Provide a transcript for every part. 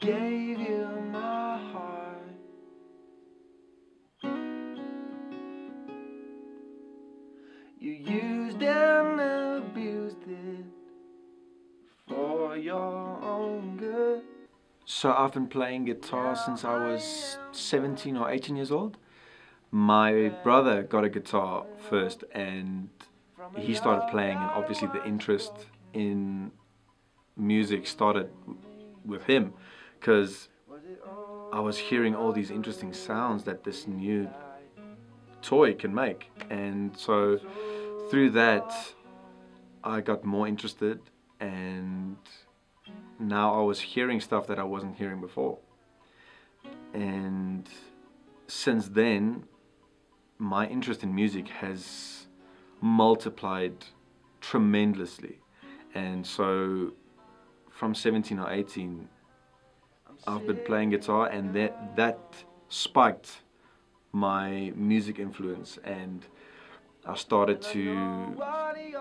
gave you my heart. You used and abused it for your own good. So I've been playing guitar since I was 17 or 18 years old. My brother got a guitar first and he started playing and obviously the interest in music started with him because I was hearing all these interesting sounds that this new toy can make. And so through that I got more interested and now I was hearing stuff that I wasn't hearing before. And since then my interest in music has multiplied tremendously. And so from 17 or 18 I've been playing guitar and that that spiked my music influence and I started to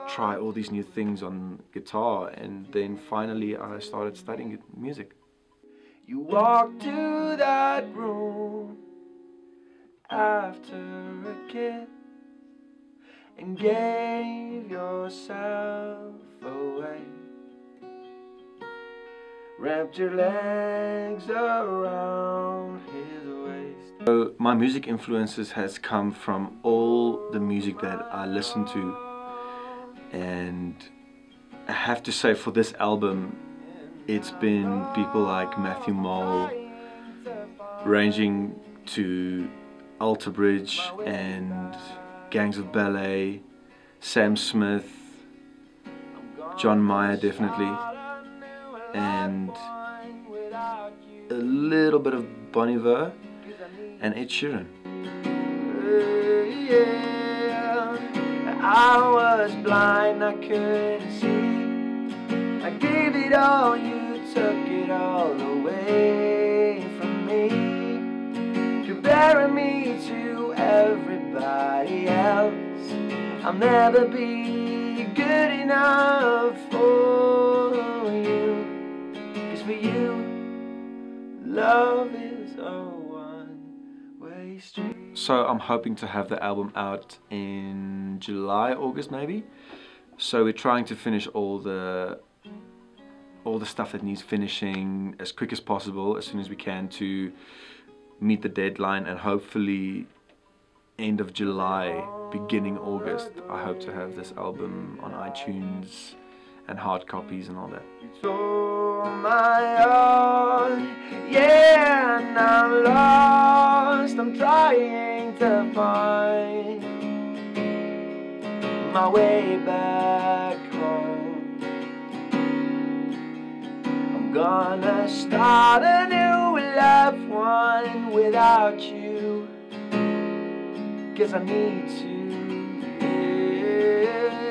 try all these new things on guitar and then finally I started studying music. You walked to that room after a kiss and gave yourself away wrapped your legs around his waist. So my music influences has come from all the music that I listen to and I have to say for this album it's been people like Matthew Mole ranging to Alter Bridge and Gangs of Ballet, Sam Smith, John Mayer definitely and a little bit of Bon Iver and Ed Sheeran. I was blind, I couldn't see. I gave it all, you took it all away from me. Comparing me to everybody else, I'll never be good enough for So I'm hoping to have the album out in July, August maybe. So we're trying to finish all the all the stuff that needs finishing as quick as possible, as soon as we can to meet the deadline and hopefully end of July, beginning August, I hope to have this album on iTunes and hard copies and all that to find My way back home. I'm gonna start a new life one without you. Cause I need to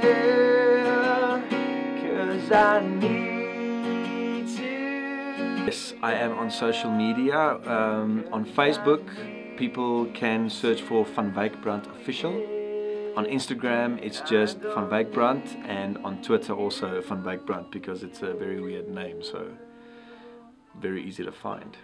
yeah, Cause I need Yes, I am on social media. Um, on Facebook, people can search for Van Wyk Brand Official. On Instagram, it's just Van Wyk Brand, and on Twitter also Van Wyk Brand because it's a very weird name, so very easy to find.